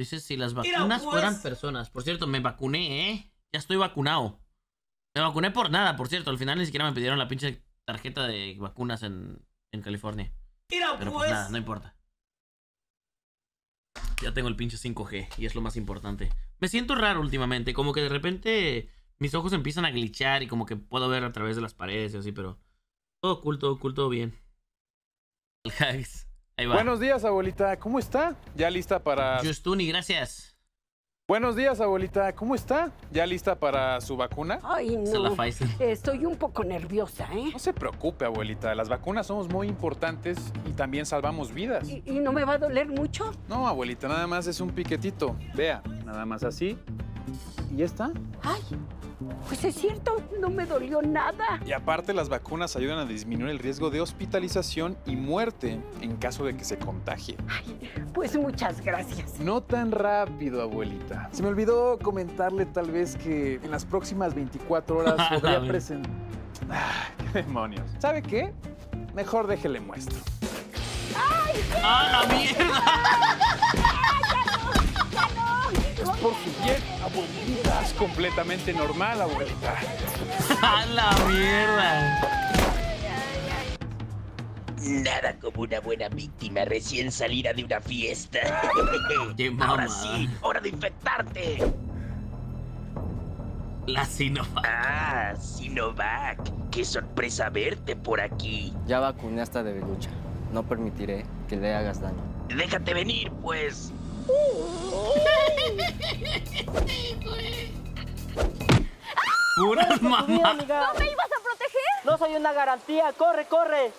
Dice si las vacunas pues. fueran personas. Por cierto, me vacuné, ¿eh? Ya estoy vacunado. Me vacuné por nada, por cierto. Al final ni siquiera me pidieron la pinche tarjeta de vacunas en, en California. Mira, Pero pues pues. nada, no importa. Ya tengo el pinche 5G y es lo más importante. Me siento raro últimamente, como que de repente mis ojos empiezan a glitchar y como que puedo ver a través de las paredes y así, pero todo cool, todo cool, todo bien. El. Ahí va. Buenos días, abuelita. ¿Cómo está? ¿Ya lista para...? Justuni, gracias. Buenos días, abuelita. ¿Cómo está? ¿Ya lista para su vacuna? Ay, la no. Pfizer. Estoy un poco nerviosa, ¿eh? No se preocupe, abuelita. Las vacunas somos muy importantes y también salvamos vidas. ¿Y, y no me va a doler mucho? No, abuelita, nada más es un piquetito. Vea, nada más así. ¿Y ya está? Ay, pues es cierto, no me dolió nada. Y aparte, las vacunas ayudan a disminuir el riesgo de hospitalización y muerte en caso de que se contagie. Ay, pues muchas gracias. No tan rápido, abuelita. Se me olvidó comentarle tal vez que en las próximas 24 horas podría presentar... ¡Qué demonios! ¿Sabe qué? Mejor déjele muestro. ¡Ah, la mierda! Por su bien, abuelita. Es completamente normal, abuelita. ¡Ah, la mierda! Nada como una buena víctima recién salida de una fiesta. ¡Qué Ahora sí, hora de infectarte. La Sinovac. Ah, Sinovac. Qué sorpresa verte por aquí. Ya vacuné hasta de lucha. No permitiré que le hagas daño. Déjate venir, pues. Puras mamás. amiga. ¿Me ibas a proteger? No soy una garantía. Corre, corre.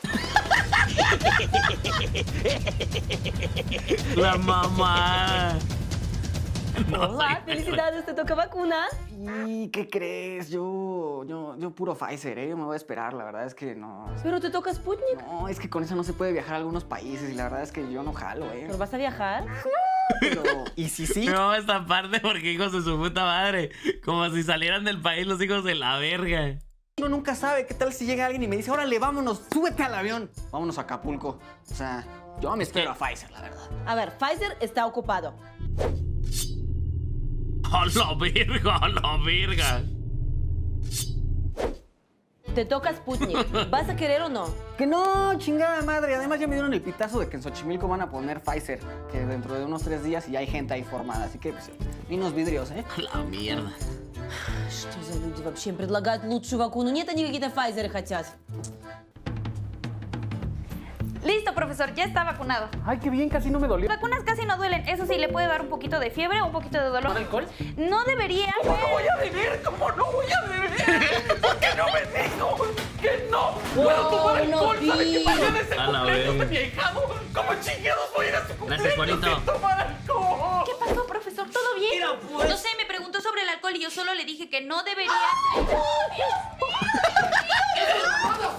La mamá. Hola, felicidades, te toca vacuna. ¿Y qué crees? Yo, yo, yo puro Pfizer, ¿eh? Yo me voy a esperar, la verdad es que no. Pero te toca Sputnik. No, es que con eso no se puede viajar a algunos países y la verdad es que yo no jalo, ¿eh? ¿Pero vas a viajar? Pero, ¿y si sí? No, esta parte porque hijos de su puta madre. Como si salieran del país los hijos de la verga. Uno nunca sabe, ¿qué tal si llega alguien y me dice, órale, vámonos, súbete al avión, vámonos a Acapulco? O sea, yo me espero a Pfizer, la verdad. A ver, Pfizer está ocupado. ¡A la verga! ¡A la verga! Te toca Sputnik. ¿Vas a querer o no? Que no, chingada madre. Además ya me dieron el pitazo de que en Xochimilco van a poner Pfizer, que dentro de unos tres días y ya hay gente ahí formada. Así que, pues, y unos vidrios, ¿eh? ¡A la mierda! Что за люди вообще предлагают лучшую вакуну? Нет, они какие-то Pfizer хотят. Profesor, ya está vacunado. Ay, qué bien, casi no me dolió. Las vacunas casi no duelen. Eso sí, le puede dar un poquito de fiebre o un poquito de dolor. alcohol? No debería. ¿Cómo no voy a beber? ¿Cómo no voy a beber? ¿Por qué no me dijo que no puedo tomar alcohol? ¿Sabe que mañana es el cumpleaños de mi ahijado? ¿Cómo chingados voy a ir a su cumpleaños Gracias, Juanito. sin tomar alcohol? ¿Qué pasó, profesor? ¿Todo bien? Mira, pues. No sé, me preguntó sobre el alcohol y yo solo le dije que no debería.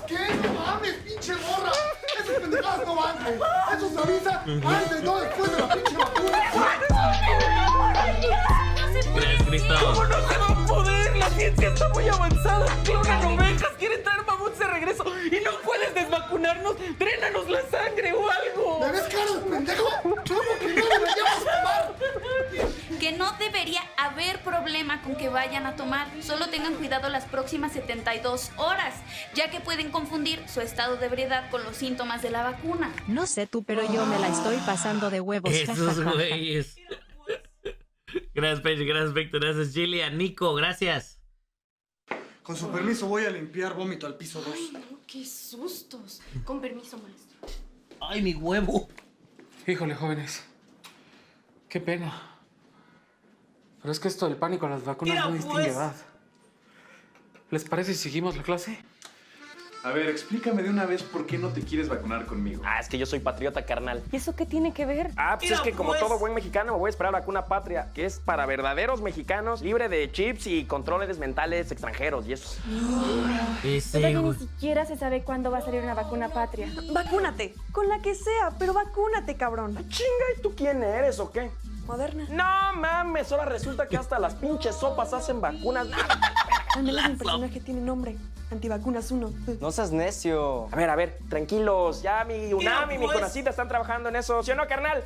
¿Qué? No mames, pinche morra. Esas pendejadas no van, güey. Eso avisa antes, no después de la pinche vacuna. ¿Cómo no se va a poder? La ciencia está muy avanzada. Clonan ovejas, quieren traer mamuts de regreso y no puedes desvacunarnos. Drénanos la sangre o algo. ¿Me ves cara de pendejo? ¿Cómo que no deberíamos tomar? Que no debería haber problema con que vayan a tomar. Solo tengan cuidado las próximas 72 horas, ya que pueden confundir su estado de ebriedad con los síntomas de la vacuna. No sé tú, pero yo me la estoy pasando de huevos. Esos güeyes. Gracias, Paige. Gracias, Víctor. Gracias, Gillian. Nico, gracias. Con su permiso voy a limpiar vómito al piso 2. ¡Qué sustos! Con permiso, maestro. ¡Ay, mi huevo! Híjole, jóvenes. Qué pena. Pero es que esto del pánico a las vacunas Mira, no distingue pues. edad. ¿Les parece si seguimos la clase? A ver, explícame de una vez por qué no te quieres vacunar conmigo. Ah, es que yo soy patriota, carnal. ¿Y eso qué tiene que ver? Ah, pues Mira, es que como pues. todo buen mexicano me voy a esperar a vacuna patria, que es para verdaderos mexicanos, libre de chips y controles mentales extranjeros y eso. Ni siquiera se sabe cuándo va a salir una vacuna patria. Vacúnate. Con la que sea, pero vacúnate, cabrón. Chinga, ¿y tú quién eres o qué? Moderna. No mames, ahora resulta que hasta las pinches sopas hacen vacunas. Al menos mi personaje tiene nombre. Antivacunas 1. No seas necio. A ver, a ver, tranquilos. Ya mi UNAM y mi pues. CONACYT están trabajando en eso. ¿Sí o no, carnal?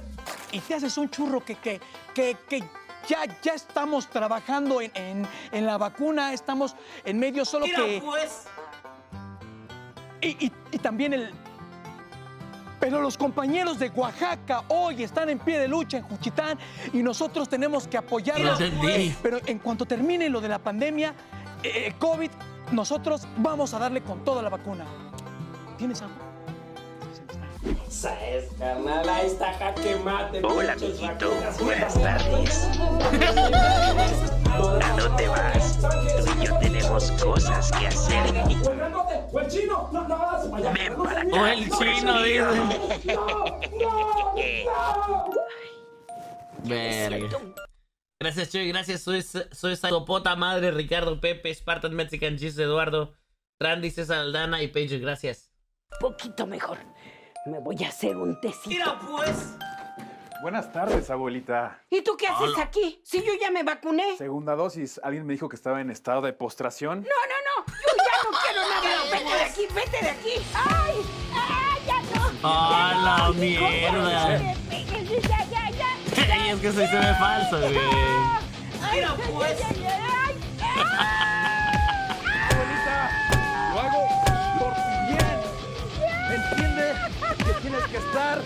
y te haces un churro que, que, que, que ya, ya estamos trabajando en, en- en la vacuna, estamos en medio solo Mira, que... pues. Y, y- y también el... Pero los compañeros de Oaxaca hoy están en pie de lucha en Juchitán y nosotros tenemos que apoyarlos. Pero en cuanto termine lo de la pandemia, eh, COVID, nosotros vamos a darle con toda la vacuna. ¿Tienes carnal? Ahí está jaque mate. Hola, amiguito. Buenas tardes. ¿A dónde vas? Tú y yo tenemos cosas que hacer. ¡O el chino! ¡No, no, no! ¡Vaya! Ven para acá. O el chino, dice. ¡No! ¡No! ¡No! Verga. Gracias, Chuy. Gracias. Soy, soy esa topota madre, Ricardo Pepe, Spartan Mexican Cheese, Eduardo, Randy, César Aldana y Paige. Gracias. Poquito mejor. Me voy a hacer un tecito. Mira, pues. Buenas tardes, abuelita. ¿Y tú qué haces Hola. aquí? Si yo ya me vacuné. Segunda dosis. Alguien me dijo que estaba en estado de postración. No, no, no. Yo no quiero nada. Vete de aquí, vete de aquí. ¡Ay! ¡Ay, ya no! ¡Ah, Ya la no. mierda! Ya, ya, ya. Ay, es que soy se ve falso, güey. Ay, Mira, ay, pues. ay, ay, ay. Abuelita, lo hago por tu bien. Entiende que tienes que estar.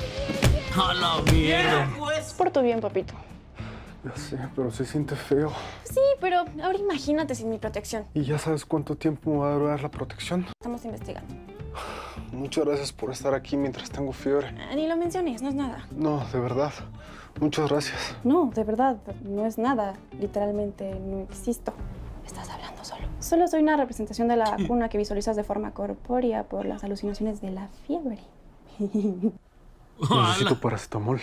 ¡A la mierda! Pues. Por tu bien, papito. Ya sé, pero se siente feo. Sí, pero ahora imagínate sin mi protección. ¿Y ya sabes cuánto tiempo va a durar la protección? Estamos investigando. Muchas gracias por estar aquí mientras tengo fiebre. Ah, Ni lo menciones, no es nada. No, de verdad. Muchas gracias. No, de verdad, no es nada. Literalmente no existo. Estás hablando solo. Solo soy una representación de la vacuna que visualizas de forma corpórea por las alucinaciones de la fiebre. Necesito paracetamol.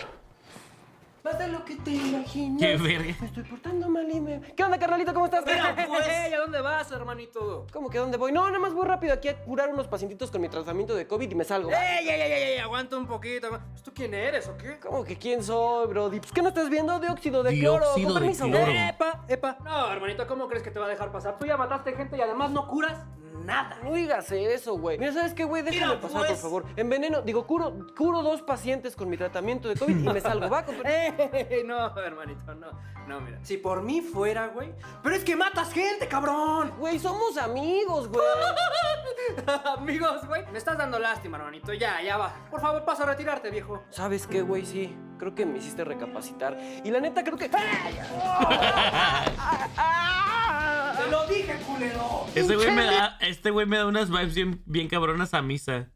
Más de lo que te imaginas. ¡Qué verga! Me estoy portando mal y me... ¿Qué onda, carnalito? ¿Cómo estás? Pues. Ey, ¿A dónde vas, hermanito? ¿Cómo que a dónde voy? No, nada más voy rápido aquí a curar unos pacientitos con mi tratamiento de COVID y me salgo. ¡Ey, ey, ey, ey! ey, Aguanta un poquito. Pues, ¿Tú quién eres o qué? ¿Cómo que quién soy, Brody? Pues, ¿qué no estás viendo? Dióxido de cloro. Dióxido Con de cloro. ¡Epa, epa! No, hermanito, ¿cómo crees que te va a dejar pasar? Tú ya mataste gente y además no curas nada. No digas eso, güey. Mira, ¿sabes qué, güey? Déjame Mira, pasar, pues. por favor. Enveneno, digo, curo, curo dos pacientes con mi tratamiento de COVID y me salgo. Va, ¡Ey, no, hermanito, no! No, mira. Si por mí fuera, güey. ¡Pero es que matas gente, cabrón! Güey, somos amigos, güey. Amigos, güey. Me estás dando lástima, hermanito. Ya, ya va. Por favor, pasa a retirarte, viejo. ¿Sabes qué, güey? Sí, creo que me hiciste recapacitar. Y la neta, creo que... ¡Te lo dije, culero! Este güey me da, este güey me da unas vibes bien, bien cabronas a misa.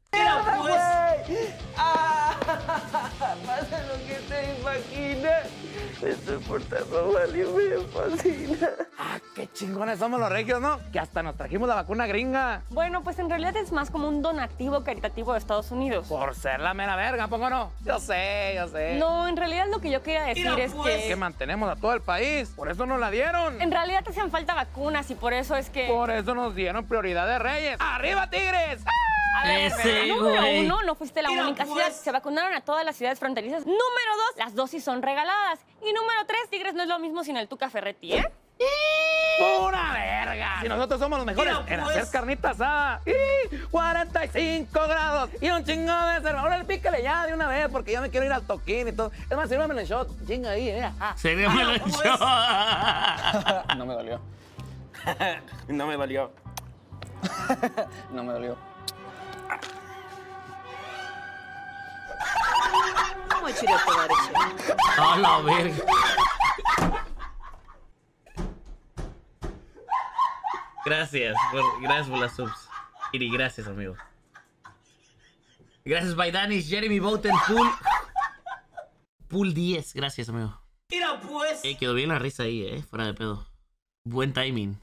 Portando mal y me fascina. ¡Ah, qué chingones somos los regios, ¿no? Que hasta nos trajimos la vacuna gringa. Bueno, pues en realidad es más como un donativo caritativo de Estados Unidos. Por ser la mera verga, ¿pongo no? Yo sé, yo sé. No, en realidad lo que yo quería decir Mira, es pues. Que que mantenemos a todo el país. Por eso nos la dieron. en realidad te hacían falta vacunas y por eso es que... Por eso nos dieron prioridad de reyes. ¡Arriba, Tigres! A ver, Ese número güey. uno, no fuiste la Mira, única pues. ciudad. Se vacunaron a todas las ciudades fronterizas. Número dos, las dosis son regaladas. Y número tres, Tigres no es lo mismo sin el Tuca Ferretti, ¿eh? ¡Pura verga! Si nosotros somos los mejores Mira, en pues. hacer carnita asada. ¡Y! 45 grados y un chingo de cerveza. Ahora pícale ya de una vez porque ya me quiero ir al toquín y todo. Es más, sírvame el shot. Chinga ahí, mira. Ah. Sería me lo pues. No me dolió. no me dolió. no me dolió. A la verga. Gracias por, gracias por las subs. Iri, gracias, amigo. Gracias, Baidanis, Jeremy Boten, Pool. Pool 10, gracias, amigo. Mira, pues. Eh, quedó bien la risa ahí, eh, fuera de pedo. Buen timing.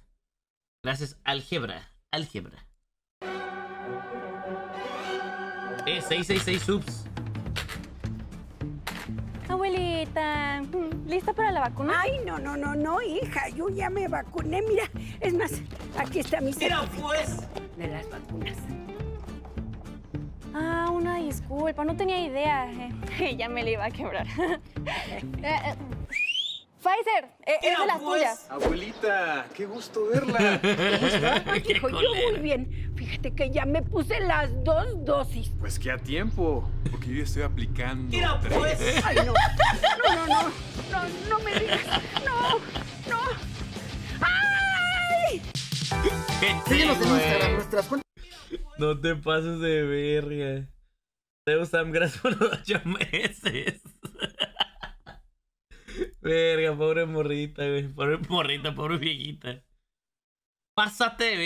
Gracias, Álgebra. Álgebra. Eh, 666 subs. Abuelita, ¿lista para la vacuna? Ay, no, no, no, no, hija. Yo ya me vacuné. Mira, es más, aquí está mi Mira, pues. de las vacunas. Ah, una disculpa, no tenía idea. eh. ya me la iba a quebrar. Eh, eh, Pfizer, eh, es de las pues. tuyas. Abuelita, qué gusto verla. ¿Cómo está? Hijo, yo muy bien. Fíjate que ya me puse las dos dosis. Pues que a tiempo, porque yo ya estoy aplicando. Mira, tres. pues. Ay, no. No, no, no. No, no me digas. No, no. ¡Ay! Síguenos en Instagram, nuestras cuentas. No te pases de verga. Teo Sam, gracias por los ocho meses. Verga, pobre morrita, güey. Pobre morrita, pobre viejita. Pásate de verga.